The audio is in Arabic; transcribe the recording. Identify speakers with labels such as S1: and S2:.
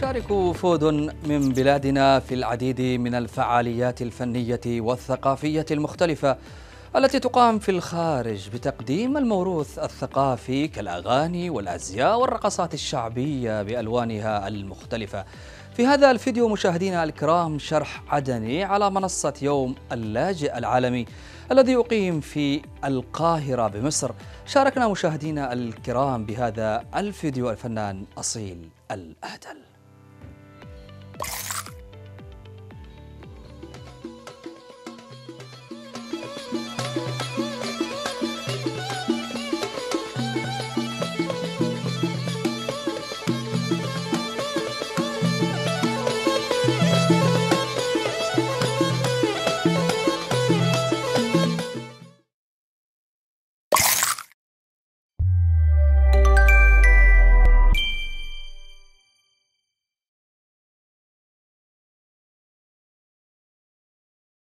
S1: تشارك وفود من بلادنا في العديد من الفعاليات الفنية والثقافية المختلفة التي تقام في الخارج بتقديم الموروث الثقافي كالأغاني والأزياء والرقصات الشعبية بألوانها المختلفة. في هذا الفيديو مشاهدينا الكرام شرح عدني على منصة يوم اللاجئ العالمي الذي يقيم في القاهرة بمصر. شاركنا مشاهدينا الكرام بهذا الفيديو الفنان أصيل الأهدل.